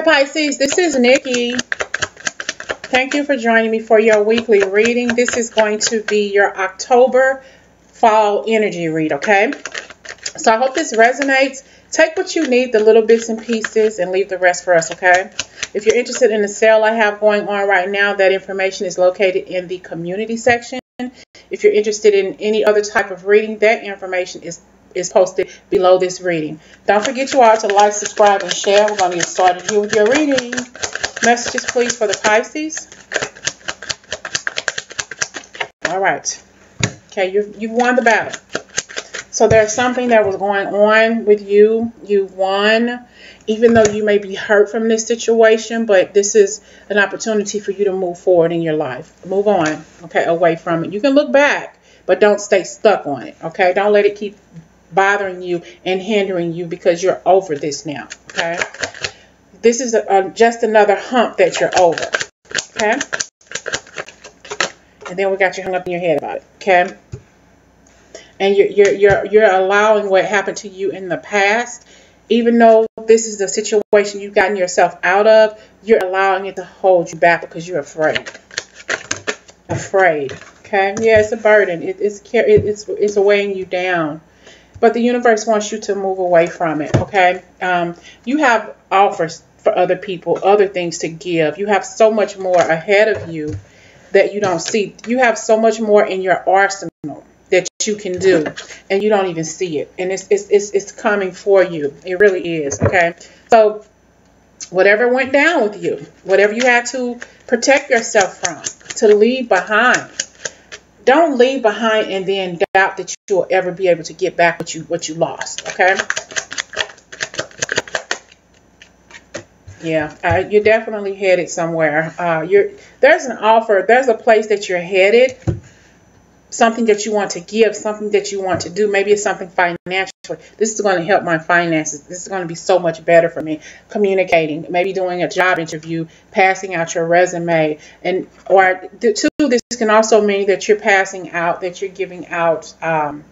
Hey Pisces, this is Nikki. Thank you for joining me for your weekly reading. This is going to be your October fall energy read, okay? So I hope this resonates. Take what you need, the little bits and pieces, and leave the rest for us, okay? If you're interested in the sale I have going on right now, that information is located in the community section. If you're interested in any other type of reading, that information is is posted below this reading. Don't forget you all to like, subscribe, and share. We're going to get started here with your reading. Messages, please, for the Pisces. All right. Okay, you've, you've won the battle. So there's something that was going on with you. You won, even though you may be hurt from this situation, but this is an opportunity for you to move forward in your life. Move on, okay, away from it. You can look back, but don't stay stuck on it, okay? Don't let it keep bothering you and hindering you because you're over this now, okay? This is a, a, just another hump that you're over, okay? And then we got you hung up in your head about it, okay? And you're, you're, you're, you're allowing what happened to you in the past, even though this is the situation you've gotten yourself out of, you're allowing it to hold you back because you're afraid. Afraid, okay? Yeah, it's a burden. It, it's, it, it's, it's weighing you down but the universe wants you to move away from it, okay? Um, you have offers for other people, other things to give. You have so much more ahead of you that you don't see. You have so much more in your arsenal that you can do, and you don't even see it. And it's, it's, it's, it's coming for you. It really is, okay? So whatever went down with you, whatever you had to protect yourself from, to leave behind, don't leave behind and then doubt that you'll ever be able to get back what you what you lost. Okay. Yeah, uh, you're definitely headed somewhere. Uh, you're there's an offer. There's a place that you're headed something that you want to give, something that you want to do. Maybe it's something financial. This is going to help my finances. This is going to be so much better for me. Communicating, maybe doing a job interview, passing out your resume, and or two. This can also mean that you're passing out, that you're giving out. Um,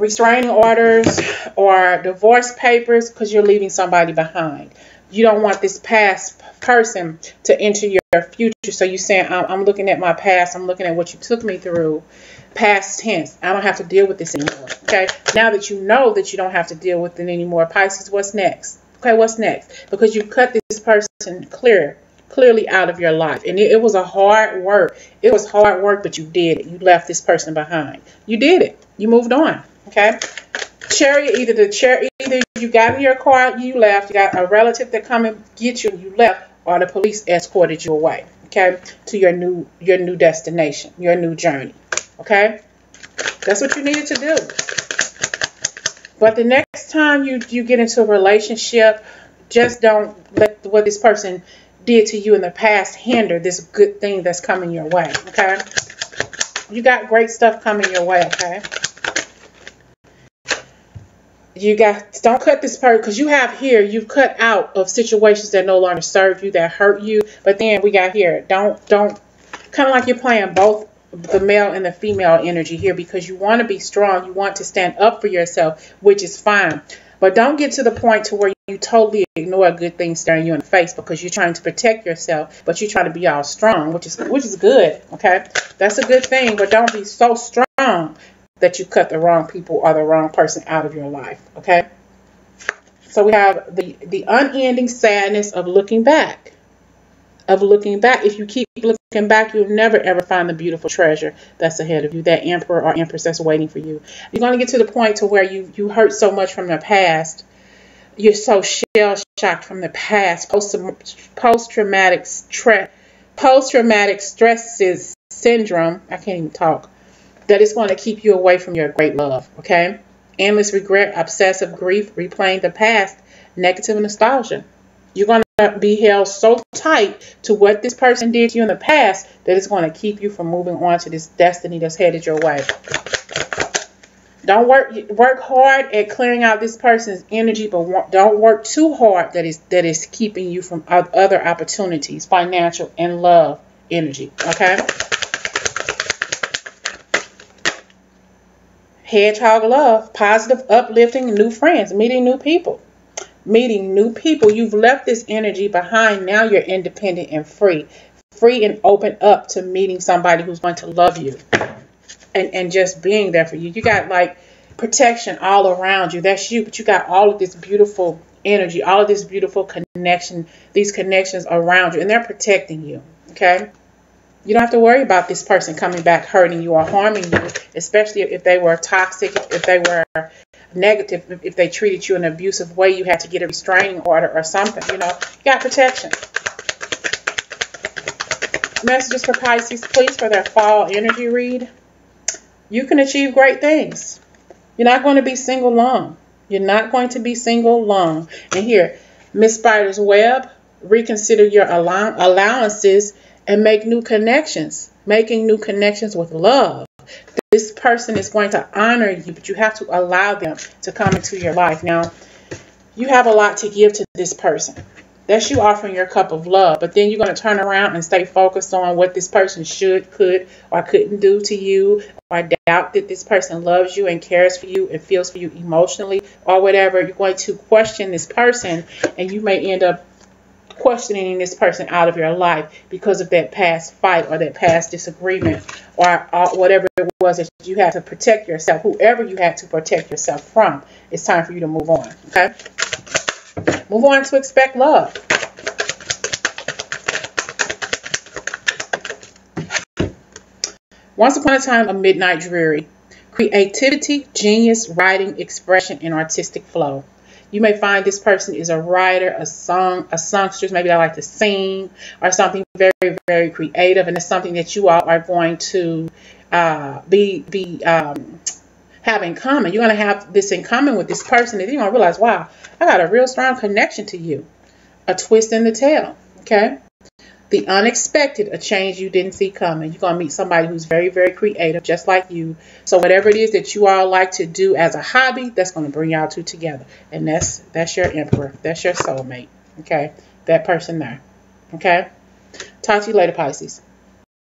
restraining orders or divorce papers because you're leaving somebody behind. You don't want this past person to enter your future. So you're saying, I'm, looking at my past. I'm looking at what you took me through. Past tense. I don't have to deal with this anymore. Okay. Now that you know that you don't have to deal with it anymore, Pisces, what's next? Okay, what's next? Because you cut this person clear, clearly out of your life. And it, it was a hard work. It was hard work, but you did it. You left this person behind. You did it. You moved on. Okay. Chariot, either the chair, either you got in your car, you left, you got a relative that come and get you, you left, or the police escorted you away, okay, to your new your new destination, your new journey, okay? That's what you needed to do. But the next time you you get into a relationship, just don't let what this person did to you in the past hinder this good thing that's coming your way, okay? You got great stuff coming your way, okay? You got don't cut this part because you have here you've cut out of situations that no longer serve you that hurt you but then we got here. Don't don't kind of like you're playing both the male and the female energy here because you want to be strong you want to stand up for yourself which is fine. But don't get to the point to where you totally ignore a good things staring you in the face because you're trying to protect yourself but you're trying to be all strong which is which is good okay? That's a good thing but don't be so strong that you cut the wrong people or the wrong person out of your life. Okay? So we have the, the unending sadness of looking back. Of looking back. If you keep looking back, you'll never ever find the beautiful treasure that's ahead of you, that emperor or empress that's waiting for you. You're going to get to the point to where you, you hurt so much from the past. You're so shell shocked from the past. Post post traumatic stress post traumatic stresses syndrome. I can't even talk that is going to keep you away from your great love, okay? Endless regret, obsessive grief, replaying the past, negative nostalgia. You're going to be held so tight to what this person did to you in the past that it's going to keep you from moving on to this destiny that's headed your way. Don't work work hard at clearing out this person's energy, but don't work too hard that is that is keeping you from other opportunities, financial and love energy. Okay. Hedgehog love, positive, uplifting, new friends, meeting new people. meeting new people. You've left this energy behind. Now you're independent and free. Free and open up to meeting somebody who's going to love you and, and just being there for you. You got like protection all around you. That's you, but you got all of this beautiful energy, all of this beautiful connection, these connections around you, and they're protecting you. Okay? You don't have to worry about this person coming back hurting you or harming you, especially if they were toxic, if they were negative, if they treated you in an abusive way, you had to get a restraining order or something. You know, you got protection. Messages for Pisces, please, for their fall energy read. You can achieve great things. You're not going to be single long. You're not going to be single long. And here, Miss Spider's Web, reconsider your allow allowances and make new connections. Making new connections with love. This person is going to honor you, but you have to allow them to come into your life. Now, you have a lot to give to this person. That's you offering your cup of love. But then you're going to turn around and stay focused on what this person should, could, or couldn't do to you, or doubt that this person loves you and cares for you and feels for you emotionally, or whatever. You're going to question this person, and you may end up questioning this person out of your life because of that past fight or that past disagreement or, or whatever it was that you had to protect yourself, whoever you had to protect yourself from. It's time for you to move on. Okay. Move on to expect love. Once upon a time, a midnight dreary. Creativity, genius, writing, expression, and artistic flow. You may find this person is a writer, a song, a songstress. Maybe they like to sing or something very, very creative, and it's something that you all are going to uh, be be um, have in common. You're going to have this in common with this person, and you're going to realize, wow, I got a real strong connection to you. A twist in the tail, okay? The unexpected, a change you didn't see coming. You're going to meet somebody who's very, very creative, just like you. So whatever it is that you all like to do as a hobby, that's going to bring y'all two together. And that's that's your emperor. That's your soulmate, okay? That person there, okay? Talk to you later, Pisces.